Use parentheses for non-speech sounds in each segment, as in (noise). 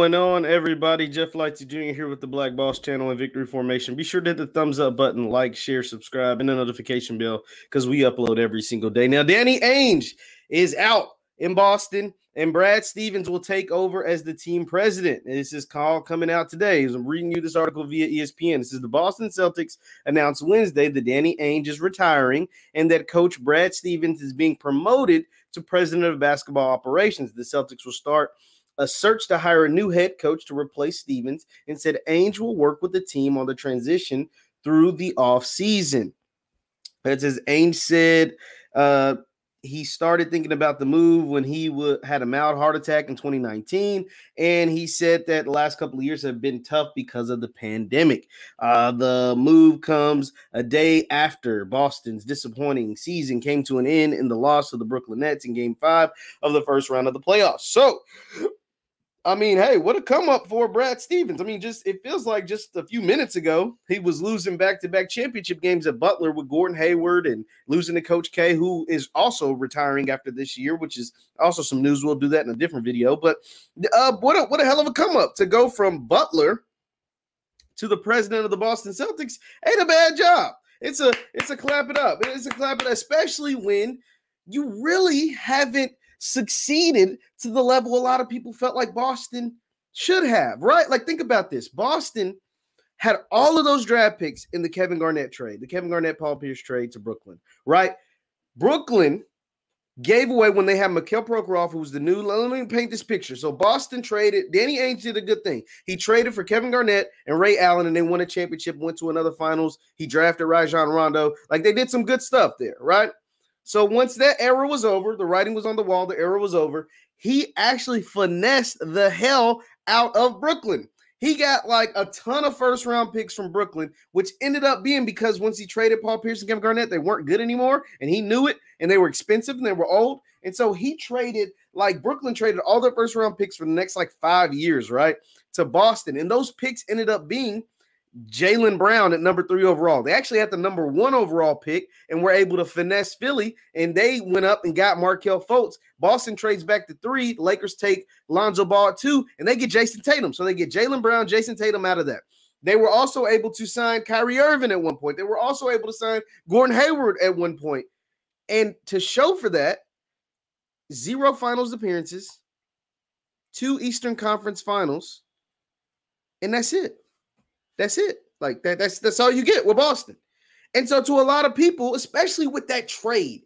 going on, everybody? Jeff Lightsy Jr. here with the Black Boss Channel and Victory Formation. Be sure to hit the thumbs up button, like, share, subscribe, and the notification bell because we upload every single day. Now, Danny Ainge is out in Boston, and Brad Stevens will take over as the team president. This is call coming out today. I'm reading you this article via ESPN. This is the Boston Celtics announced Wednesday that Danny Ainge is retiring and that coach Brad Stevens is being promoted to president of basketball operations. The Celtics will start – a search to hire a new head coach to replace Stevens and said Ainge will work with the team on the transition through the offseason. That's As Ainge said, uh, he started thinking about the move when he had a mild heart attack in 2019 and he said that the last couple of years have been tough because of the pandemic uh, the move comes a day after boston's disappointing season came to an end in the loss of the brooklyn nets in game five of the first round of the playoffs so I mean, hey, what a come up for Brad Stevens. I mean, just it feels like just a few minutes ago he was losing back to back championship games at Butler with Gordon Hayward and losing to Coach K, who is also retiring after this year, which is also some news. We'll do that in a different video. But uh, what a, what a hell of a come up to go from Butler to the president of the Boston Celtics. Ain't a bad job. It's a it's a clap it up. It's a clap it, up, especially when you really haven't succeeded to the level a lot of people felt like Boston should have, right? Like, think about this Boston had all of those draft picks in the Kevin Garnett trade, the Kevin Garnett Paul Pierce trade to Brooklyn, right? Brooklyn gave away when they had Mikhail Prokhorov, who was the new. Let me paint this picture. So Boston traded. Danny Ainge did a good thing. He traded for Kevin Garnett and Ray Allen, and they won a championship. Went to another finals. He drafted Rajon Rondo. Like they did some good stuff there, right? So once that era was over, the writing was on the wall, the era was over. He actually finessed the hell out of Brooklyn. He got like a ton of first round picks from Brooklyn, which ended up being because once he traded Paul Pierce and Kevin Garnett, they weren't good anymore, and he knew it, and they were expensive and they were old. And so he traded, like Brooklyn traded all their first round picks for the next like five years, right? To Boston. And those picks ended up being Jaylen Brown at number three overall. They actually had the number one overall pick and were able to finesse Philly, and they went up and got Markelle Fultz. Boston trades back to three. Lakers take Lonzo Ball at two, and they get Jayson Tatum. So they get Jaylen Brown, Jayson Tatum out of that. They were also able to sign Kyrie Irving at one point. They were also able to sign Gordon Hayward at one point. And to show for that, zero finals appearances, two Eastern Conference finals, and that's it. That's it. Like that. That's that's all you get with Boston. And so to a lot of people, especially with that trade,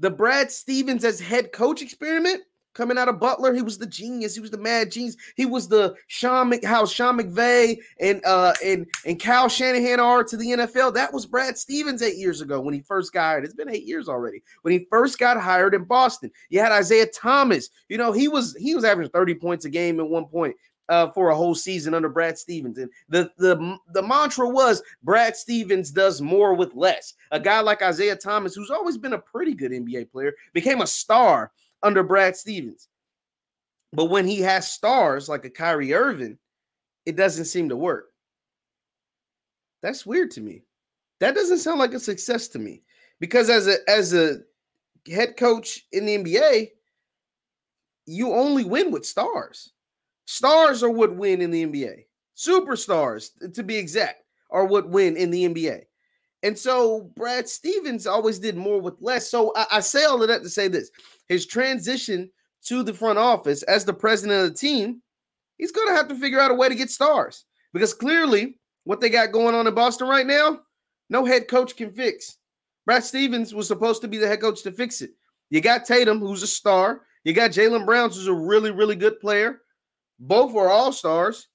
the Brad Stevens as head coach experiment coming out of Butler, he was the genius. He was the mad genius. He was the Sean how Sean McVay and uh and and Kyle Shanahan are to the NFL. That was Brad Stevens eight years ago when he first got hired. It's been eight years already. When he first got hired in Boston, you had Isaiah Thomas. You know he was he was averaging thirty points a game at one point uh, for a whole season under Brad Stevens. And the, the, the mantra was Brad Stevens does more with less. A guy like Isaiah Thomas, who's always been a pretty good NBA player, became a star under Brad Stevens. But when he has stars like a Kyrie Irving, it doesn't seem to work. That's weird to me. That doesn't sound like a success to me. Because as a as a head coach in the NBA, you only win with stars. Stars are what win in the NBA. Superstars, to be exact, are what win in the NBA. And so Brad Stevens always did more with less. So I, I, say all of that to say this his transition to the front office as the president of the team, he's going to have to figure out a way to get stars because clearly what they got going on in Boston right now, no head coach can fix. Brad Stevens was supposed to be the head coach to fix it. You got Tatum, who's a star. You got Jaylen Brown, who's a really, really good player. Both were all stars.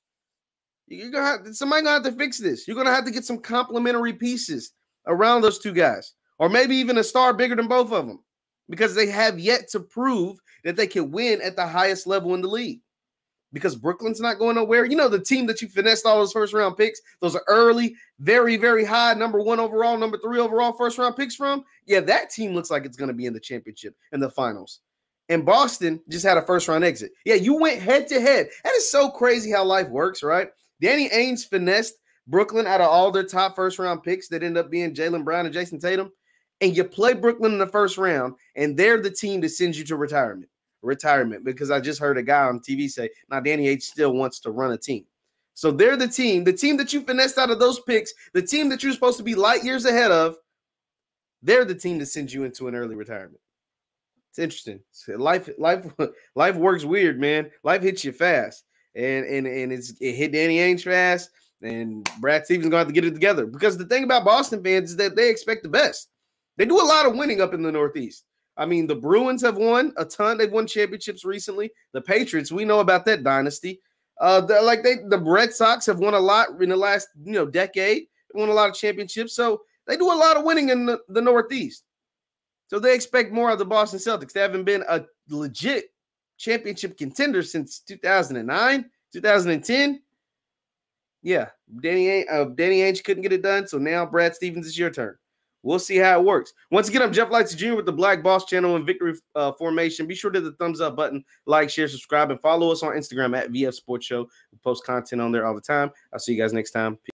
You're gonna have somebody gonna have to fix this. You're gonna have to get some complementary pieces around those two guys, or maybe even a star bigger than both of them, because they have yet to prove that they can win at the highest level in the league. Because Brooklyn's not going nowhere. You know, the team that you finessed all those first round picks, those are early, very, very high, number one overall, number three overall first round picks from. Yeah, that team looks like it's going to be in the championship in the finals and Boston just had a first round exit. Yeah, you went head to head. That is so crazy how life works, right? Danny Ainge finessed Brooklyn out of all their top first round picks that end up being Jaylen Brown and Jayson Tatum. And you play Brooklyn in the first round, and they're the team that sends you to retirement. retirement because I just heard a guy on TV say, now Danny Ainge still wants to run a team. So they're the team, the team that you finessed out of those picks, the team that you're supposed to be light years ahead of. They're the team that sends you into an early retirement. It's interesting. Life, life, (laughs) life works weird, man. Life hits you fast, and and and it's it hit Danny Ainge fast, and Brad Stevens gonna have to get it together. Because the thing about Boston fans is that they expect the best. They do a lot of winning up in the Northeast. I mean, the Bruins have won a ton. They've won championships recently. The Patriots, we know about that dynasty. Uh, like they, the Red Sox have won a lot in the last you know decade. Won a lot of championships, so they do a lot of winning in the, the Northeast. So they expect more of the Boston Celtics. They haven't been a legit championship contender since 2009, 2010. Yeah, Danny uh, Danny Ainge couldn't get it done, so now Brad Stevens is your turn. We'll see how it works. Once again, I'm Jeff Lightsy Jr. with the Black Boss Channel and Victory uh, Formation. Be sure to hit the thumbs up button, like, share, subscribe, and follow us on Instagram at VF Sports Show. We post content on there all the time. I'll see you guys next time. Peace.